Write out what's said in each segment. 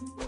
you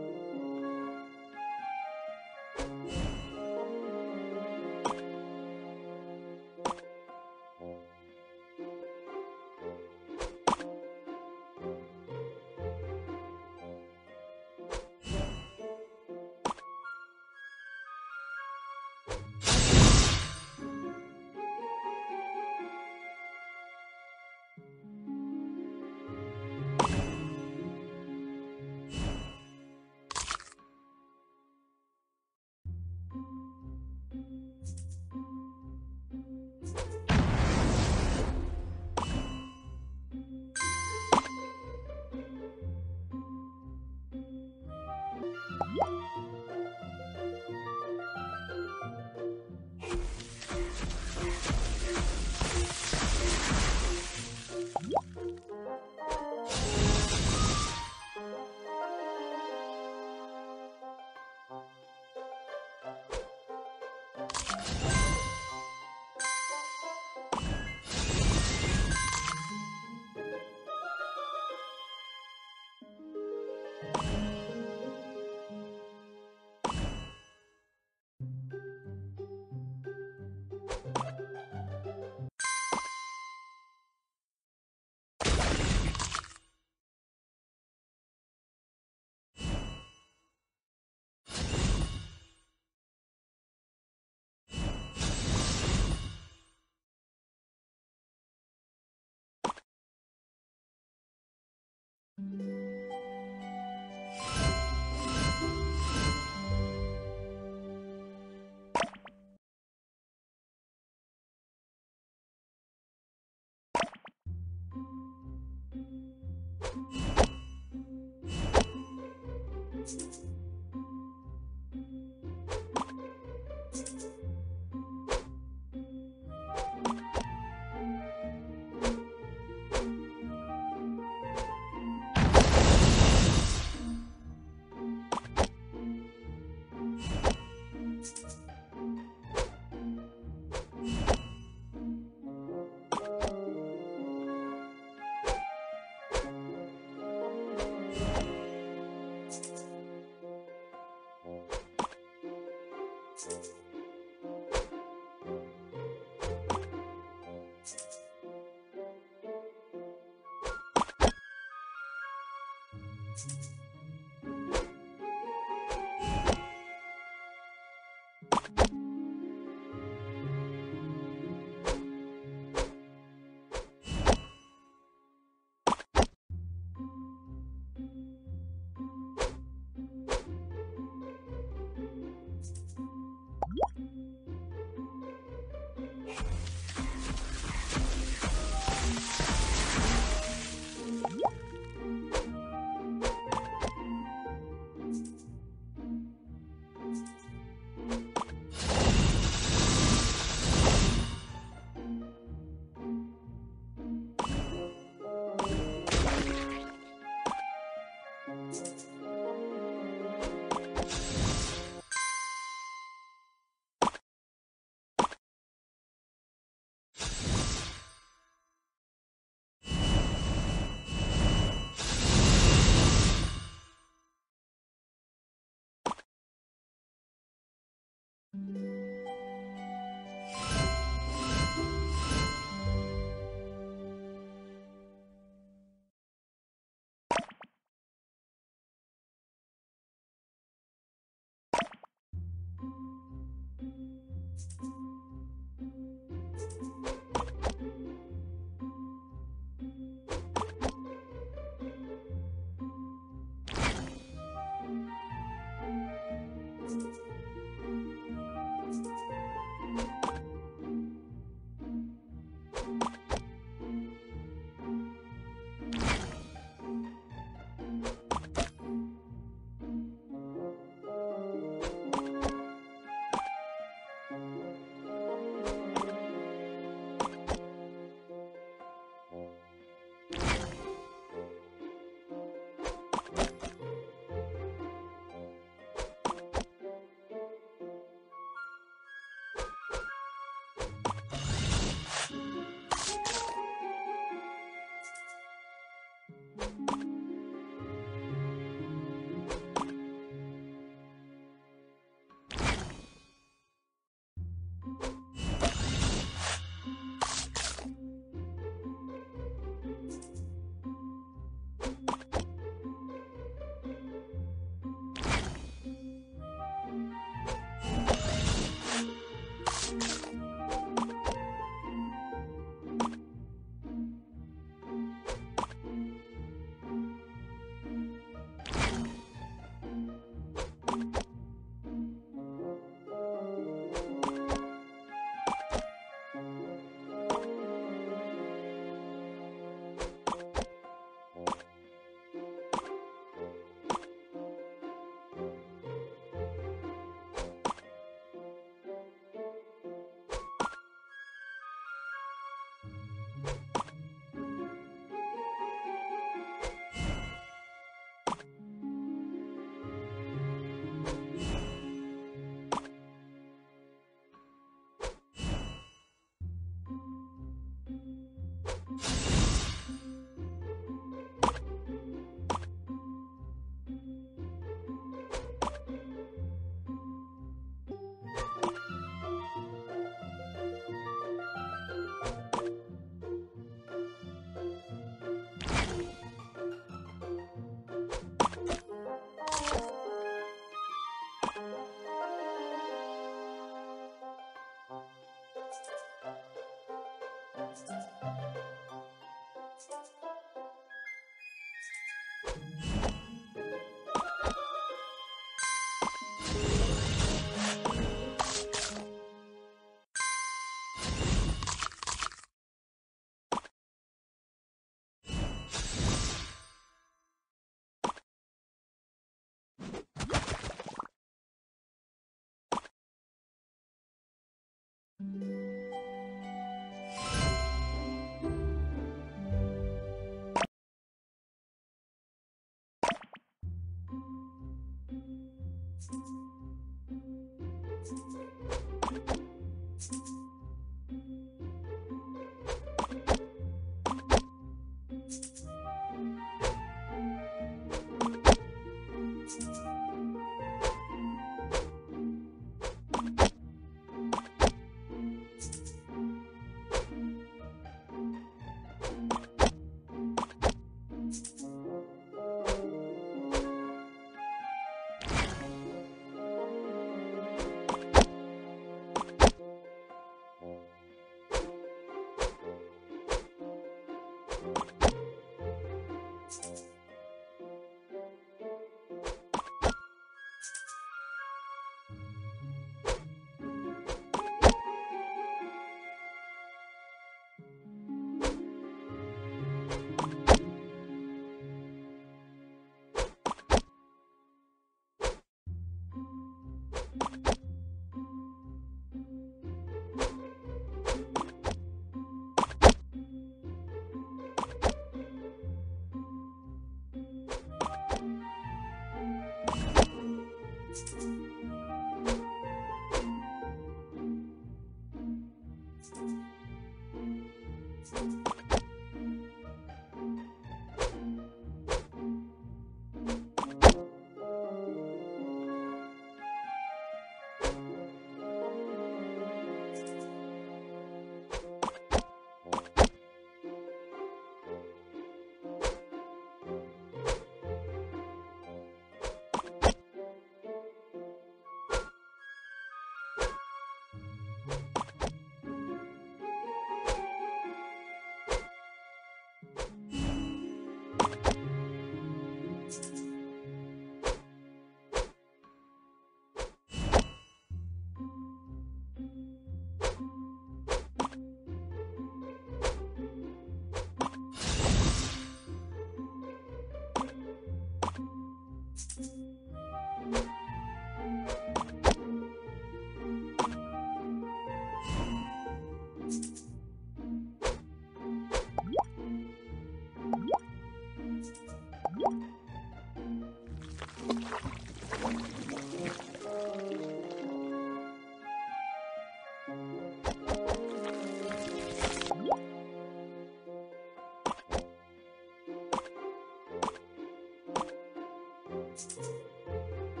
うん